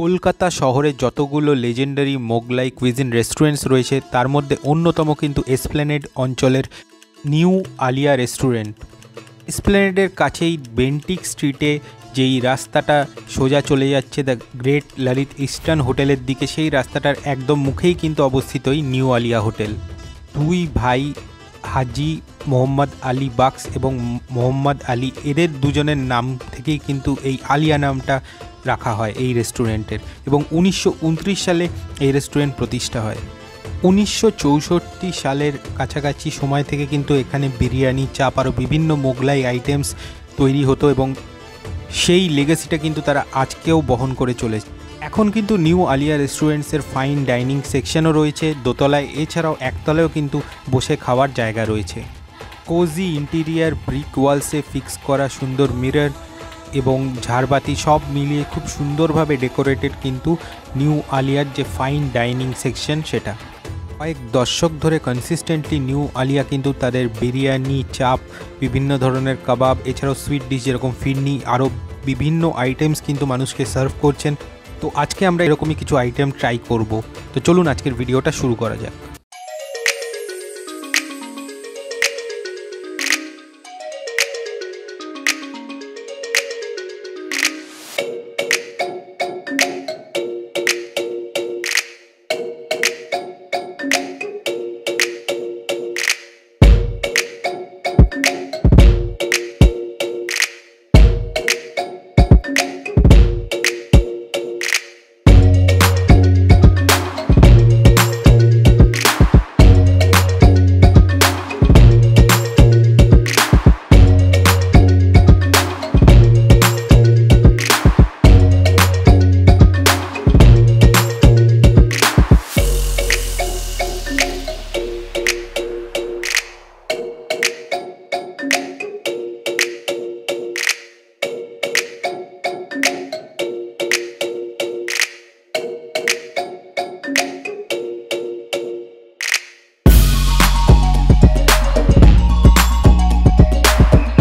কলকাতা শহরে যতগুলো legendary Mughlai cuisine restaurants রয়েছে, তার মধ্যে অন্যতম কিন্তু এসপ্ল্যানেড অঞ্চলের নিউ আলিয়া রেস্টুরেন্ট এসপ্ল্যানেডের কাছেই বেন্টিক স্ট্রিটে যেই রাস্তাটা সোজা চলে যাচ্ছে দ্য গ্রেট ললিত ইস্টার্ন হোটেলের দিকে, সেই রাস্তাটার একদম মুখেই কিন্তু অবস্থিত এই নিউ আলিয়া হোটেল দুই ভাই হাজি মোহাম্মদ আলী বাক্স এবং মোহাম্মদ আলী, এদের দুজনের নাম থেকেই কিন্তু এই আলিয়া নামটা রাখা হয় এই রেস্টুরেন্টের এবং উনিশশো উনত্রিশ সালে এই রেস্টুরেন্ট প্রতিষ্ঠা হয়। উনিশশো চৌষট্টি সালের কাছাকাছি সময় থেকে কিন্তু এখানে বিরিয়ানি, চাপ আরও বিভিন্ন মোগলাই আইটেমস তৈরি হতো এবং সেই লেগেসিটা কিন্তু তারা আজকেও বহন করে চলেছে এখন কিন্তু নিউ আলিয়া রেস্টুরেন্টসের ফাইন ডাইনিং সেকশনও রয়েছে। দোতলায়, এছাড়াও একতলায়ও কিন্তু বসে খাওয়ার জায়গা রয়েছে। কোজি ইন্টিরিয়ার ব্রিক ওয়ালসে ফিক্স করা সুন্দর মিরর এবং ঝাড়বাতি সব মিলিয়ে খুব সুন্দরভাবে ডেকোরেটেড কিন্তু নিউ আলিয়ার যে ফাইন ডাইনিং সেকশন সেটা। কয়েক দশক ধরে কনসিস্টেন্টলি নিউ আলিয়া কিন্তু তাদের বিরিয়ানি, চাপ, বিভিন্ন ধরনের কাবাব, এছাড়াও সুইট ডিশ যেরকম ফিরনি, আরও বিভিন্ন আইটেমস কিন্তু মানুষকে সার্ভ করছেন। তো আজকে আমরা এরকমই কিছু আইটেম ট্রাই করব। তো চলুন আজকের ভিডিওটা শুরু করা যাক।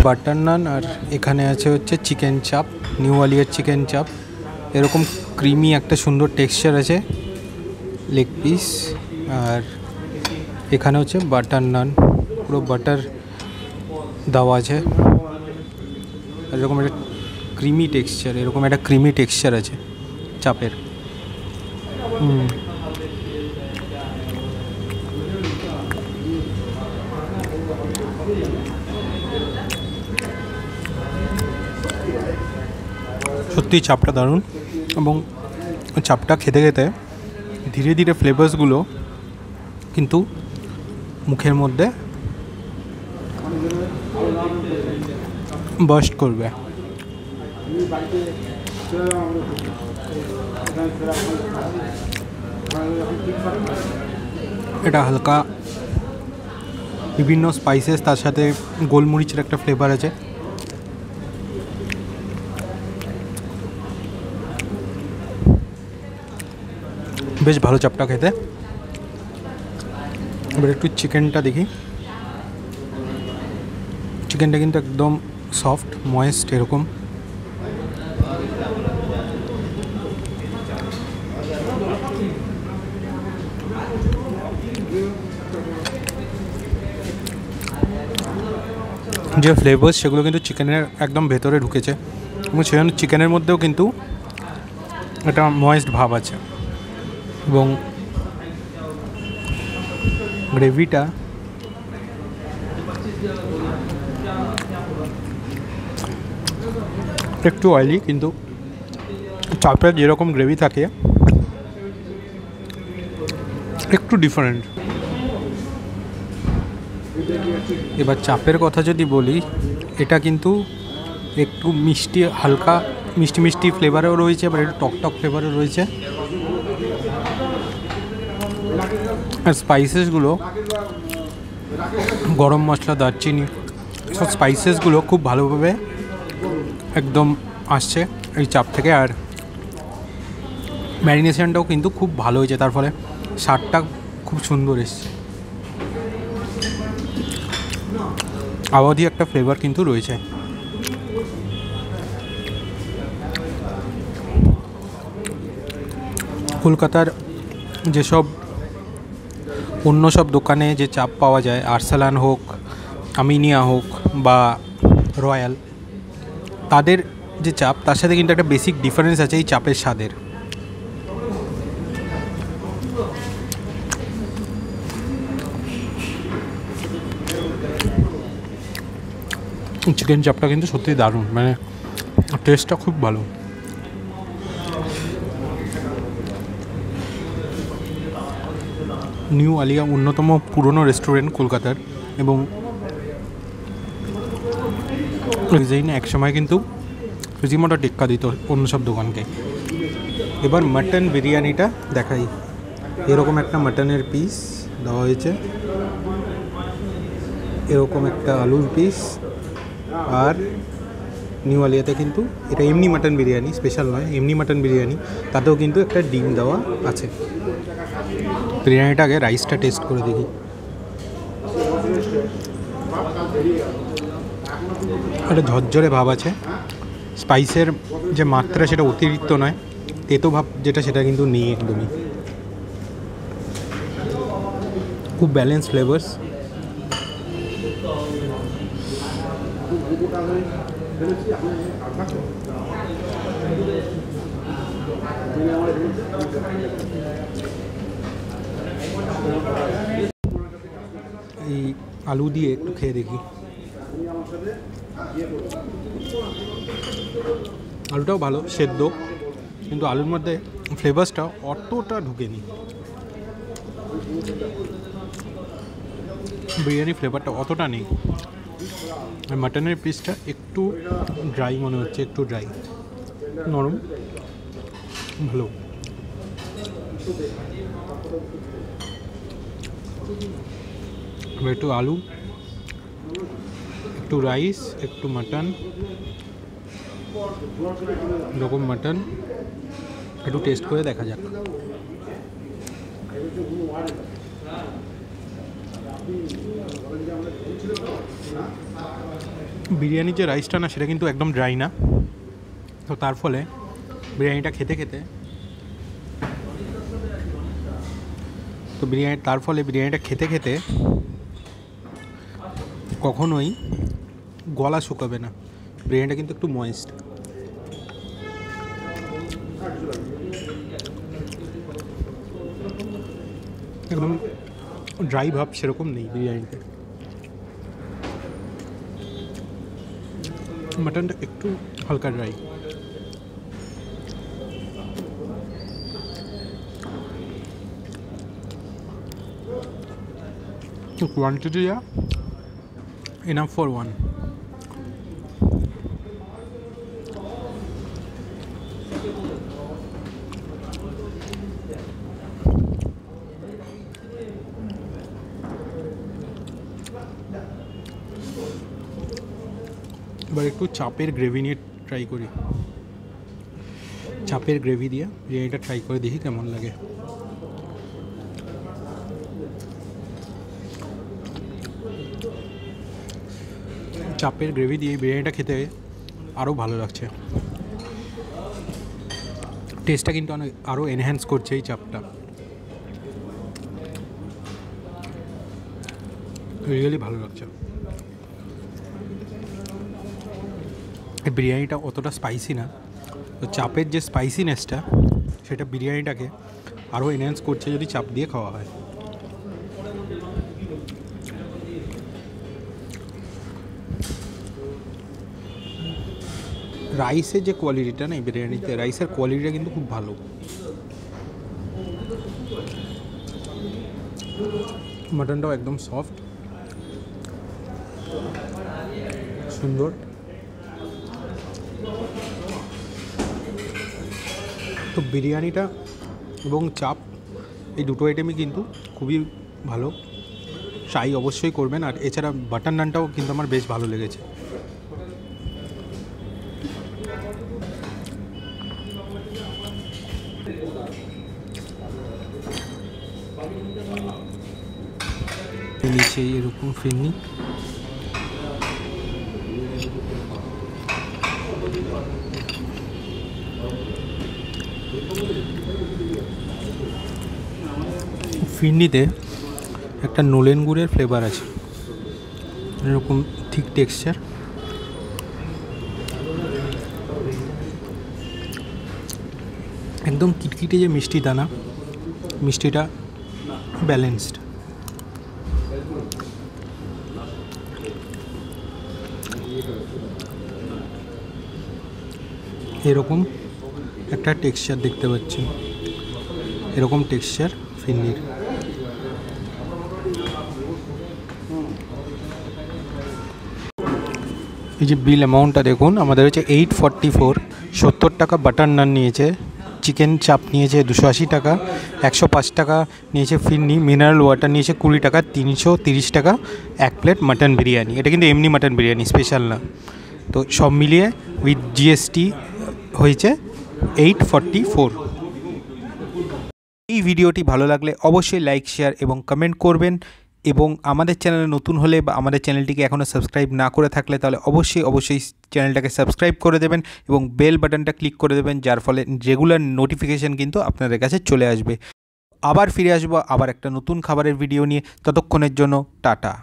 বাটার নান আর এখানে আছে হচ্ছে চিকেন চাপ, নিউ আলিয়ার চিকেন চাপ। এরকম ক্রিমি একটা সুন্দর টেক্সচার আছে, লেগ পিস। আর এখানে হচ্ছে বাটার নান, পুরো বাটার দেওয়া আছে। এরকম একটা ক্রিমি টেক্সচার, এরকম একটা ক্রিমি টেক্সচার আছে চাপের। হুম। সত্যিই চাপটা দারুণ এবং চাপটা খেতে খেতে ধীরে ধীরে ফ্লেভার্সগুলো কিন্তু মুখের মধ্যে বাস্ট করবে। এটা হালকা বিভিন্ন স্পাইসেস তার সাথে গোলমরিচের একটা ফ্লেভার আছে। বেশ ভালো চাপটা খেতে। এবার একটু চিকেনটা দেখি। চিকেনটা কিন্তু একদম সফট, ময়েস্ট এরকম। যে ফ্লেভার্স সেগুলো কিন্তু চিকেনের একদম ভেতরে ঢুকেছে। এবং সেজন্য চিকেনের মধ্যেও কিন্তু একটা ময়েস্ট ভাব আছে। এবং গ্রেভিটা একটু অয়েলি কিন্তু চাপের যেরকম গ্রেভি থাকে, একটু ডিফারেন্ট এবার চাপের কথা যদি বলি, এটা কিন্তু একটু মিষ্টি, হালকা মিষ্টি মিষ্টি ফ্লেভারও রয়েছে, আবার একটু টক টক ফ্লেভারও রয়েছে। আর স্পাইসেসগুলো গরম মশলা, দারচিনি, সব স্পাইসেসগুলো খুব ভালোভাবে একদম আসছে এই চাপ থেকে। আর ম্যারিনেশনটাও কিন্তু খুব ভালো হয়েছে, তার ফলে স্বাদটা খুব সুন্দর এসছে। আবাদি একটা ফ্লেভার কিন্তু রয়েছে। কলকাতার যেসব অন্য সব দোকানে যে চাপ পাওয়া যায়, আরসালান হোক, আমিনিয়া হোক বা রয়্যাল, তাদের যে চাপ, তার সাথে কিন্তু একটা বেসিক ডিফারেন্স আছে এই চাপের স্বাদের। চিকেন চাপটা কিন্তু সত্যি দারুণ মানে টেস্টটা খুব ভালো। নিউ আলিয়া অন্যতম পুরনো রেস্টুরেন্ট কলকাতার এবং ডিজাইনে একসময় কিন্তু রীতিমতো টেক্কা দিত অন্য সব দোকানকে। এবার মাটন বিরিয়ানিটা দেখাই। এরকম একটা মাটনের পিস দেওয়া হয়েছে। এরকম একটা আলুর পিস আর নিউ আলিয়াতে কিন্তু এটা এমনি মাটন বিরিয়ানি স্পেশাল নয়, এমনি মাটন বিরিয়ানি। তাতেও কিন্তু একটা ডিম দেওয়া আছে। বিরিয়ানিটা আগে রাইসটা টেস্ট করে দেখি। একটা ঝরঝরে ভাব আছে। স্পাইসের যে মাত্রা সেটা অতিরিক্ত নয়, তেতো ভাব যেটা সেটা কিন্তু নেই একদমই। খুব ব্যালেন্স ফ্লেভার্স এই আলু দিয়ে একটু খেয়ে দেখি। আলুটাও ভালো, সেদ্ধ, কিন্তু আলুর মধ্যে ফ্লেভার্সটা অতটা ঢুকেনি। বিরিয়ানি ফ্লেভারটা অতটা নেই। মাটনের পিসটা একটু ড্রাই মনে হচ্ছে, একটু ড্রাই নরম। ভালো। একটু আলু, একটু রাইস একটু মাটন এরকম মাটন একটু টেস্ট করে দেখা যাক। বিরিয়ানির যে রাইসটা না, সেটা কিন্তু একদম ড্রাই না। তো তার ফলে বিরিয়ানিটা খেতে খেতে তো বিরিয়ানি তার ফলে বিরিয়ানিটা খেতে খেতে কখনোই গলা শুকাবে না। বিরিয়ানিটা কিন্তু একটু ময়েস্ট একদম ড্রাই ভাব সেরকম নেই বিরিয়ানিতে মাটনটা একটু হালকা dry quantity yeah enough for one এবার একটু চাপের গ্রেভি নিয়ে ট্রাই করি। চাপের গ্রেভি দিয়ে বিরিয়ানিটা ট্রাই করে দেখি কেমন লাগে। চাপের গ্রেভি দিয়ে বিরিয়ানিটা খেতে আরও ভালো লাগছে। টেস্টটা কিন্তু অনেক আরও এনহ্যান্স করছে এই চাপটা। রিয়েলি ভালো লাগছে। বিরিয়ানিটা অতটা স্পাইসি না। তো চাপের যে স্পাইসিনেসটা সেটা বিরিয়ানিটাকে আরও এনহ্যান্স করছে যদি চাপ দিয়ে খাওয়া হয়। রাইসের যে কোয়ালিটিটা না এই বিরিয়ানিতে রাইসের কোয়ালিটিটা কিন্তু খুব ভালো। মাটনটাও একদম সফট সুন্দর। তো বিরিয়ানিটা এবং চাপ, এই দুটো আইটেমই কিন্তু খুবই ভালো। ট্রাই অবশ্যই করবেন, আর এছাড়া বাটার নানটাও কিন্তু আমার বেশ ভালো লেগেছে। নিচে এরকম ফিরনি। ফিরনিতে একটা নোলেন গুড়ের ফ্লেভার আছে। এরকম ঠিক টেক্সচার একদম কিটকিটে যে মিষ্টি দানা, মিষ্টিটা ব্যালেন্সড এরকম একটা টেক্সচার দেখতে পাচ্ছি এরকম টেক্সচার ফিন্নির। এই যে বিল অ্যামাউন্টটা দেখুন, আমাদের হচ্ছে এইট ফর্টি ফোর সত্তর টাকা বাটার নান নিয়েছে চিকেন চাপ নিয়েছে দুশো আশি টাকা, একশো পাঁচ টাকা নিয়েছে ফিরনি মিনারেল ওয়াটার নিয়েছে কুড়ি টাকা, তিনশো তিরিশ টাকা, এক প্লেট মাটন বিরিয়ানি এটা কিন্তু এমনি মাটন বিরিয়ানি স্পেশাল না। তো সব মিলিয়ে উইথ জিএসটি হয়েছে এইট ফর্টি ফোর এই ভিডিওটি ভালো লাগলে অবশ্যই লাইক শেয়ার এবং কমেন্ট করবেন এবং আমাদের চ্যানেলে নতুন হলে বা আমাদের চ্যানেলটিকে এখনও সাবস্ক্রাইব না করে থাকলে তাহলে অবশ্যই অবশ্যই চ্যানেলটাকে সাবস্ক্রাইব করে দেবেন এবং বেল বাটনটা ক্লিক করে দেবেন যার ফলে রেগুলার নোটিফিকেশান কিন্তু আপনাদের কাছে চলে আসবে। আবার ফিরে আসব আবার একটা নতুন খাবারের ভিডিও নিয়ে। ততক্ষণের জন্য টাটা।